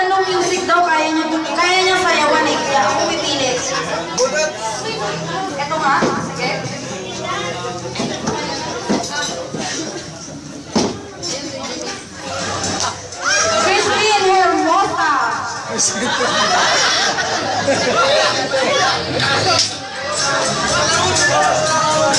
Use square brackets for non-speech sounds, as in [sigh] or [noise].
anong music daw kaya niya, kaya niya sayawan eh, kaya ako pipilit. Ito nga, sige. Christine Hermosa. Christine [laughs] Hermosa.